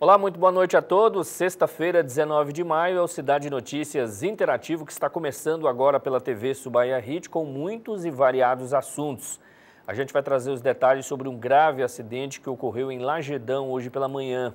Olá, muito boa noite a todos. Sexta-feira, 19 de maio, é o Cidade Notícias Interativo que está começando agora pela TV Subaia Hit com muitos e variados assuntos. A gente vai trazer os detalhes sobre um grave acidente que ocorreu em Lagedão hoje pela manhã.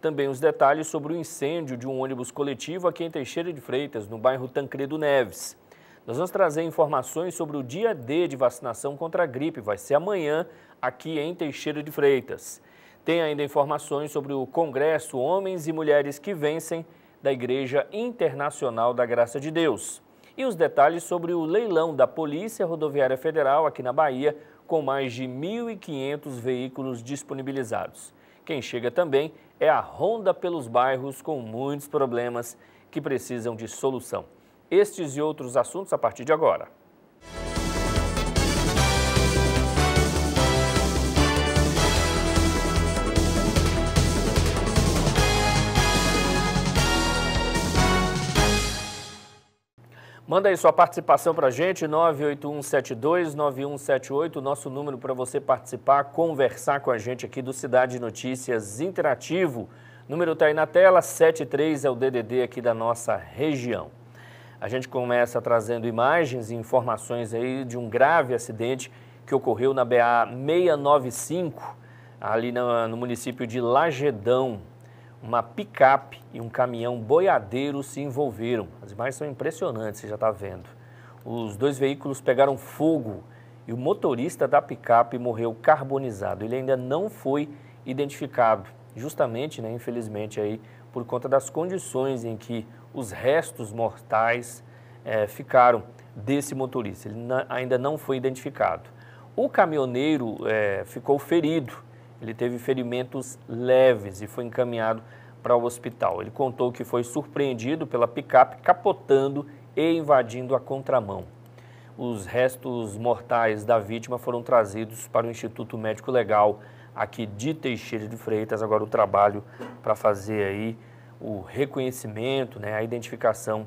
Também os detalhes sobre o incêndio de um ônibus coletivo aqui em Teixeira de Freitas, no bairro Tancredo Neves. Nós vamos trazer informações sobre o dia D de vacinação contra a gripe, vai ser amanhã aqui em Teixeira de Freitas. Tem ainda informações sobre o Congresso Homens e Mulheres que Vencem da Igreja Internacional da Graça de Deus. E os detalhes sobre o leilão da Polícia Rodoviária Federal aqui na Bahia, com mais de 1.500 veículos disponibilizados. Quem chega também é a Ronda pelos bairros com muitos problemas que precisam de solução. Estes e outros assuntos a partir de agora. Manda aí sua participação para a gente, 981729178, nosso número para você participar, conversar com a gente aqui do Cidade Notícias Interativo. O número está aí na tela, 73 é o DDD aqui da nossa região. A gente começa trazendo imagens e informações aí de um grave acidente que ocorreu na BA 695, ali no, no município de Lagedão, uma picape e um caminhão boiadeiro se envolveram. As imagens são impressionantes, você já está vendo. Os dois veículos pegaram fogo e o motorista da picape morreu carbonizado. Ele ainda não foi identificado, justamente, né, infelizmente, aí, por conta das condições em que os restos mortais é, ficaram desse motorista. Ele ainda não foi identificado. O caminhoneiro é, ficou ferido ele teve ferimentos leves e foi encaminhado para o hospital. Ele contou que foi surpreendido pela picape capotando e invadindo a contramão. Os restos mortais da vítima foram trazidos para o Instituto Médico Legal aqui de Teixeira de Freitas. Agora o trabalho para fazer aí o reconhecimento, né, a identificação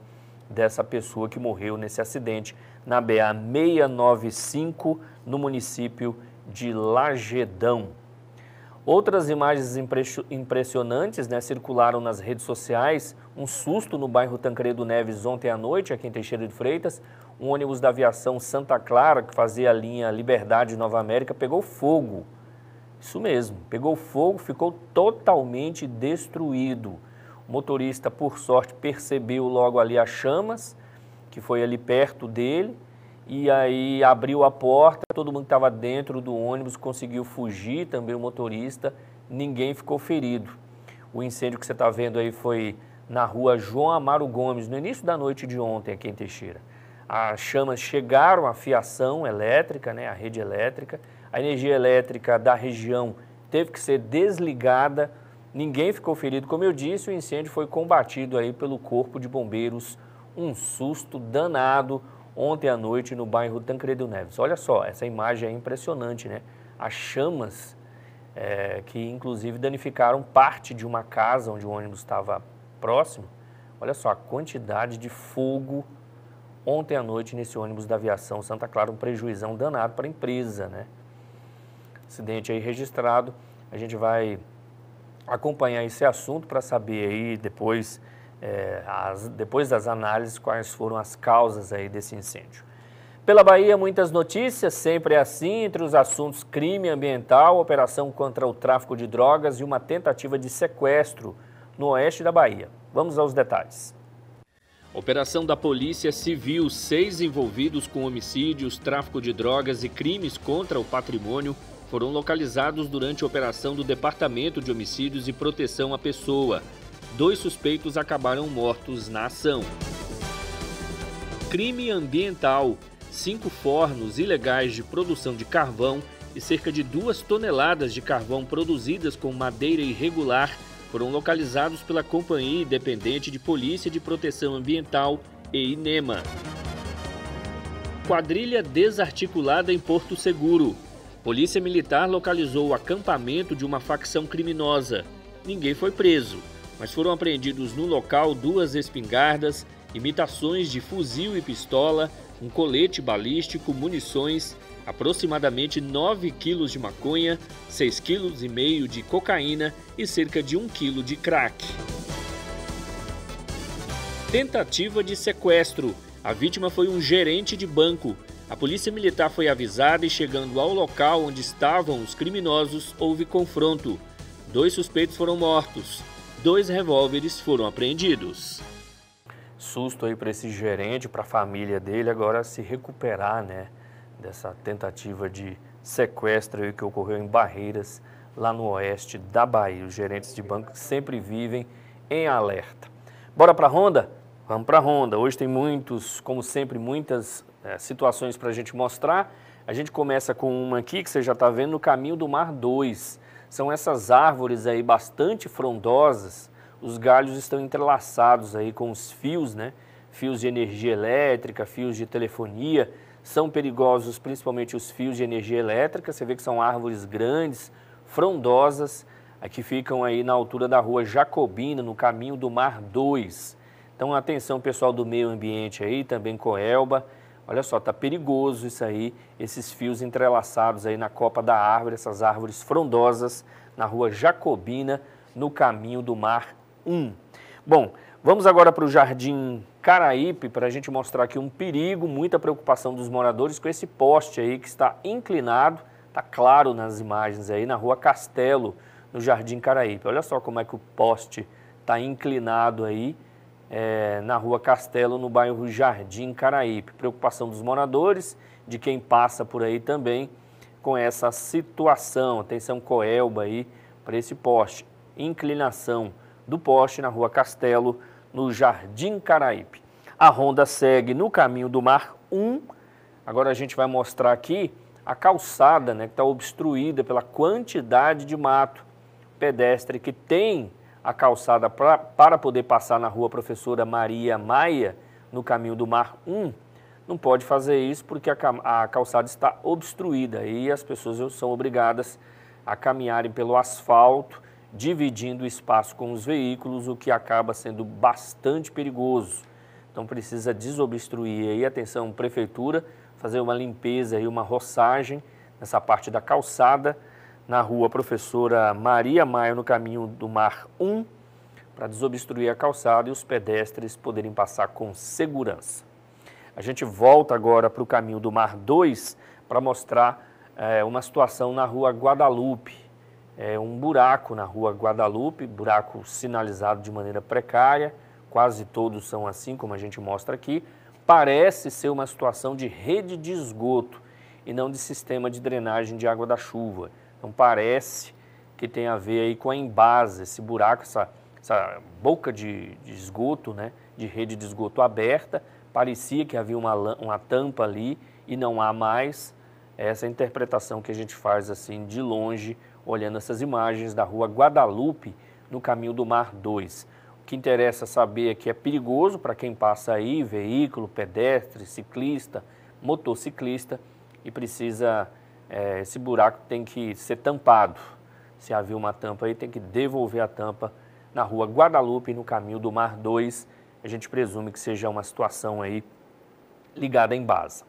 dessa pessoa que morreu nesse acidente na BA 695 no município de Lagedão. Outras imagens impressionantes né, circularam nas redes sociais. Um susto no bairro Tancredo Neves ontem à noite, aqui em Teixeira de Freitas. Um ônibus da aviação Santa Clara, que fazia a linha Liberdade Nova América, pegou fogo. Isso mesmo, pegou fogo, ficou totalmente destruído. O motorista, por sorte, percebeu logo ali as chamas, que foi ali perto dele, e aí abriu a porta, todo mundo que estava dentro do ônibus conseguiu fugir, também o motorista, ninguém ficou ferido. O incêndio que você está vendo aí foi na rua João Amaro Gomes, no início da noite de ontem aqui em Teixeira. As chamas chegaram à fiação elétrica, né, a rede elétrica, a energia elétrica da região teve que ser desligada, ninguém ficou ferido. Como eu disse, o incêndio foi combatido aí pelo Corpo de Bombeiros, um susto danado, ontem à noite no bairro Tancredo Neves. Olha só, essa imagem é impressionante, né? As chamas é, que inclusive danificaram parte de uma casa onde o ônibus estava próximo. Olha só a quantidade de fogo ontem à noite nesse ônibus da aviação Santa Clara, um prejuízo danado para a empresa, né? Acidente aí registrado, a gente vai acompanhar esse assunto para saber aí depois é, as, depois das análises, quais foram as causas aí desse incêndio. Pela Bahia, muitas notícias, sempre é assim, entre os assuntos crime ambiental, operação contra o tráfico de drogas e uma tentativa de sequestro no oeste da Bahia. Vamos aos detalhes. Operação da Polícia Civil, seis envolvidos com homicídios, tráfico de drogas e crimes contra o patrimônio foram localizados durante a operação do Departamento de Homicídios e Proteção à Pessoa, dois suspeitos acabaram mortos na ação. Crime ambiental: cinco fornos ilegais de produção de carvão e cerca de duas toneladas de carvão produzidas com madeira irregular foram localizados pela Companhia Independente de Polícia de Proteção Ambiental e INEMA. Quadrilha desarticulada em Porto Seguro. Polícia Militar localizou o acampamento de uma facção criminosa. Ninguém foi preso mas foram apreendidos no local duas espingardas, imitações de fuzil e pistola, um colete balístico, munições, aproximadamente 9 quilos de maconha, 6,5 kg de cocaína e cerca de 1 quilo de crack. Tentativa de sequestro. A vítima foi um gerente de banco. A polícia militar foi avisada e, chegando ao local onde estavam os criminosos, houve confronto. Dois suspeitos foram mortos. Dois revólveres foram apreendidos. Susto aí para esse gerente, para a família dele, agora se recuperar, né? Dessa tentativa de sequestro que ocorreu em Barreiras, lá no oeste da Bahia. Os gerentes de banco sempre vivem em alerta. Bora para a Ronda? Vamos para a Ronda. Hoje tem muitos, como sempre, muitas é, situações para a gente mostrar. A gente começa com uma aqui que você já está vendo no caminho do Mar 2. São essas árvores aí bastante frondosas. Os galhos estão entrelaçados aí com os fios, né? Fios de energia elétrica, fios de telefonia. São perigosos principalmente os fios de energia elétrica. Você vê que são árvores grandes, frondosas, aqui ficam aí na altura da rua Jacobina, no caminho do Mar 2. Então, atenção pessoal do meio ambiente aí, também com Elba. Olha só, tá perigoso isso aí, esses fios entrelaçados aí na copa da árvore, essas árvores frondosas na rua Jacobina, no caminho do Mar 1. Bom, vamos agora para o Jardim Caraípe para a gente mostrar aqui um perigo, muita preocupação dos moradores com esse poste aí que está inclinado, está claro nas imagens aí, na rua Castelo, no Jardim Caraípe. Olha só como é que o poste está inclinado aí, é, na rua Castelo, no bairro Jardim Caraípe. Preocupação dos moradores, de quem passa por aí também com essa situação. Atenção Coelba aí para esse poste. Inclinação do poste na rua Castelo, no Jardim Caraípe. A Ronda segue no caminho do Mar 1. Agora a gente vai mostrar aqui a calçada né, que está obstruída pela quantidade de mato pedestre que tem a calçada pra, para poder passar na rua Professora Maria Maia, no caminho do Mar 1, não pode fazer isso porque a, a calçada está obstruída e as pessoas são obrigadas a caminharem pelo asfalto, dividindo o espaço com os veículos, o que acaba sendo bastante perigoso. Então precisa desobstruir aí, atenção, prefeitura, fazer uma limpeza e uma roçagem nessa parte da calçada, na rua Professora Maria Maia, no caminho do Mar 1, para desobstruir a calçada e os pedestres poderem passar com segurança. A gente volta agora para o caminho do Mar 2 para mostrar é, uma situação na rua Guadalupe. É um buraco na rua Guadalupe, buraco sinalizado de maneira precária, quase todos são assim, como a gente mostra aqui. Parece ser uma situação de rede de esgoto e não de sistema de drenagem de água da chuva. Então parece que tem a ver aí com a embase, esse buraco, essa, essa boca de, de, esgoto, né, de rede de esgoto aberta. Parecia que havia uma, uma tampa ali e não há mais. Essa é interpretação que a gente faz assim de longe, olhando essas imagens da rua Guadalupe, no caminho do Mar 2. O que interessa saber é que é perigoso para quem passa aí, veículo, pedestre, ciclista, motociclista, e precisa é, esse buraco tem que ser tampado. Se havia uma tampa aí, tem que devolver a tampa na rua Guadalupe, no caminho do Mar 2. A gente presume que seja uma situação aí ligada em base.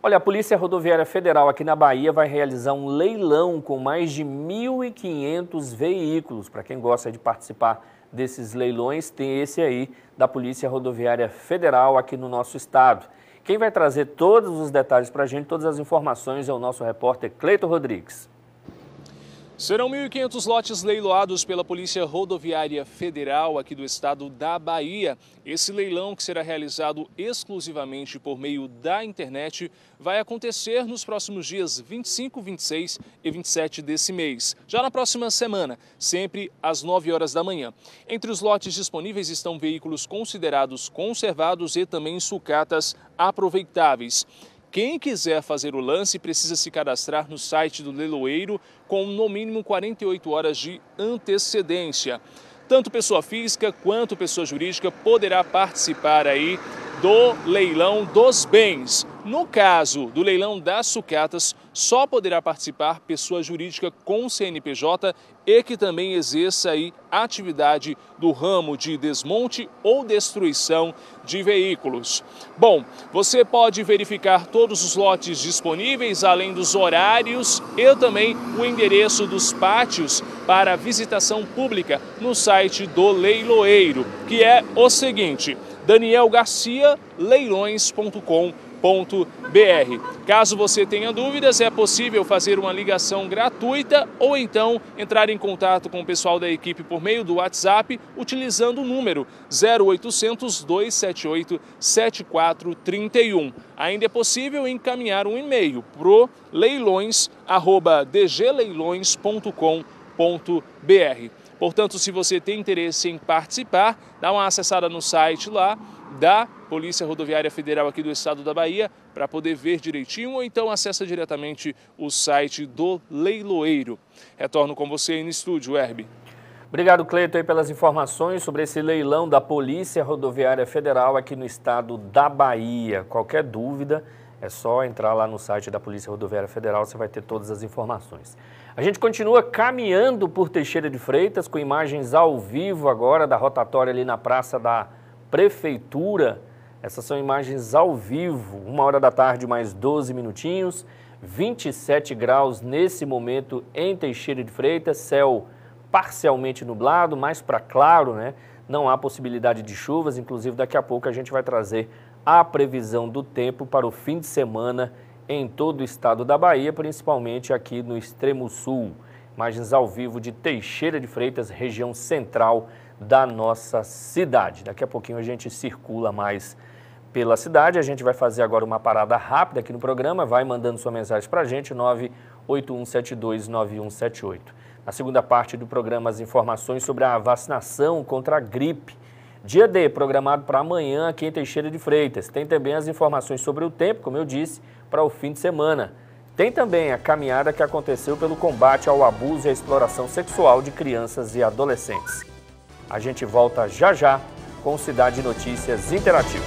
Olha, a Polícia Rodoviária Federal aqui na Bahia vai realizar um leilão com mais de 1.500 veículos. Para quem gosta de participar desses leilões, tem esse aí da Polícia Rodoviária Federal aqui no nosso estado. Quem vai trazer todos os detalhes para a gente, todas as informações, é o nosso repórter Cleito Rodrigues. Serão 1.500 lotes leiloados pela Polícia Rodoviária Federal aqui do estado da Bahia. Esse leilão, que será realizado exclusivamente por meio da internet, vai acontecer nos próximos dias 25, 26 e 27 desse mês. Já na próxima semana, sempre às 9 horas da manhã. Entre os lotes disponíveis estão veículos considerados conservados e também sucatas aproveitáveis. Quem quiser fazer o lance precisa se cadastrar no site do leiloeiro com no mínimo 48 horas de antecedência. Tanto pessoa física quanto pessoa jurídica poderá participar aí do leilão dos bens. No caso do leilão das sucatas, só poderá participar pessoa jurídica com CNPJ e que também exerça aí atividade do ramo de desmonte ou destruição de veículos. Bom, você pode verificar todos os lotes disponíveis, além dos horários e também o endereço dos pátios para visitação pública no site do leiloeiro, que é o seguinte: danielgarcialeilões.com.br Caso você tenha dúvidas, é possível fazer uma ligação gratuita ou então entrar em contato com o pessoal da equipe por meio do WhatsApp utilizando o número 0800 278 7431. Ainda é possível encaminhar um e-mail pro leilões@dgleilões.com.br. Portanto, se você tem interesse em participar, dá uma acessada no site lá da Polícia Rodoviária Federal aqui do estado da Bahia para poder ver direitinho ou então acessa diretamente o site do leiloeiro. Retorno com você aí no estúdio, Herb. Obrigado, Cleiton, pelas informações sobre esse leilão da Polícia Rodoviária Federal aqui no estado da Bahia. Qualquer dúvida, é só entrar lá no site da Polícia Rodoviária Federal, você vai ter todas as informações. A gente continua caminhando por Teixeira de Freitas com imagens ao vivo agora da rotatória ali na Praça da Prefeitura. Essas são imagens ao vivo, uma hora da tarde mais 12 minutinhos, 27 graus nesse momento em Teixeira de Freitas, céu parcialmente nublado, mais para claro, né? Não há possibilidade de chuvas, inclusive daqui a pouco a gente vai trazer a previsão do tempo para o fim de semana em todo o estado da Bahia, principalmente aqui no extremo sul. Imagens ao vivo de Teixeira de Freitas, região central da nossa cidade. Daqui a pouquinho a gente circula mais pela cidade. A gente vai fazer agora uma parada rápida aqui no programa. Vai mandando sua mensagem para a gente, 981729178. Na segunda parte do programa, as informações sobre a vacinação contra a gripe. Dia D, programado para amanhã aqui em Teixeira de Freitas. Tem também as informações sobre o tempo, como eu disse, para o fim de semana. Tem também a caminhada que aconteceu pelo combate ao abuso e à exploração sexual de crianças e adolescentes. A gente volta já já com Cidade Notícias Interativo.